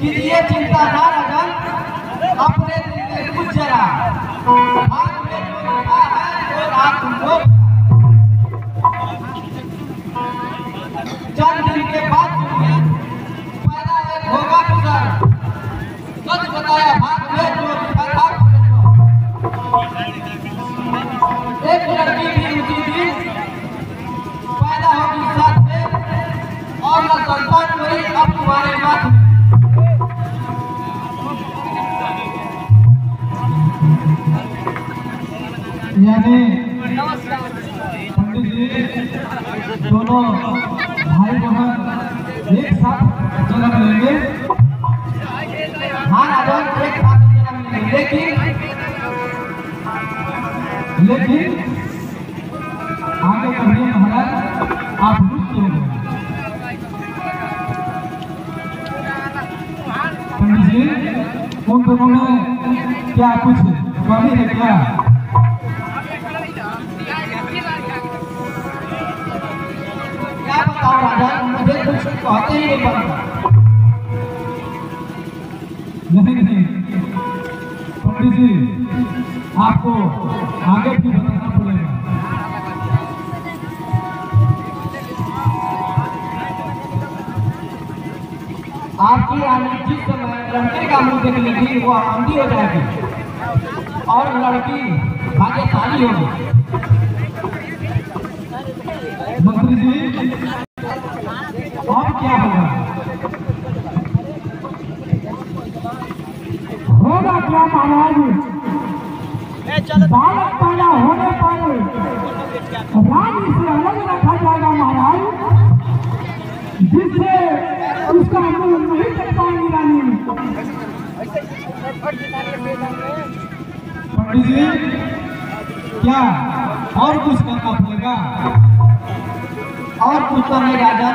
कीजिए अपने दिल में कुछ जरा। हाथ में है वो रात चंद यानी पंडित जी दोनों भाई बहन एक साथ जन्म लेंगे। लेकिन लेकिन आगे बढ़िए महाराज आप रुक क्यों गए पंडित जी उन दोनों में क्या कुछ? कमी है क्या? क्या बताओ राजन मुझे कुछ कहते ही नहीं बनता नहीं नहीं। जी आपको आगे भी बताना पड़ेगा। आपकी रानी जिस समय लड़के का मुँह देख लेगी वो आंधी हो जाएगी। और लड़की भाग्यशाली होगी। मंत्री जी अब क्या होगा होगा क्या महाराज बालक पैदा होने पर रानी से अलग रखा जाएगा महाराज जिससे उसका नहीं देख पाएँगी रानी पंडित जी क्या और कुछ करना पड़ेगा? और कुछ तो नहीं राजन